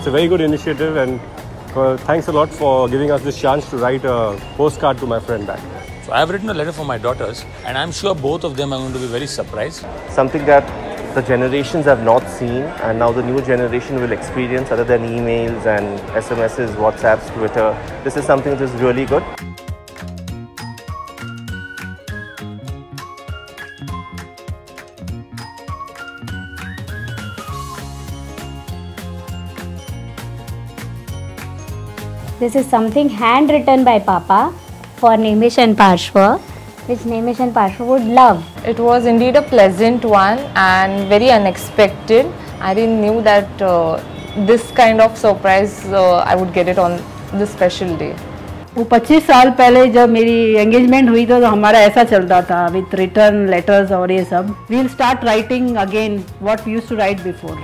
It's a very good initiative and uh, thanks a lot for giving us this chance to write a postcard to my friend back. So I have written a letter for my daughters, and I'm sure both of them are going to be very surprised. Something that the generations have not seen, and now the new generation will experience other than emails and SMSs, WhatsApps, Twitter. This is something that is really good. This is something handwritten by Papa for Nemish and Parshva, which Nemish and Parshva would love. It was indeed a pleasant one and very unexpected. I didn't knew that uh, this kind of surprise uh, I would get it on this special day. वो 25 साल पहले जब मेरी engagement हुई तो, तो हमारा ऐसा चलता था विथ रिटर्न लेटर्स और ये सब we'll start writing again what we used to write before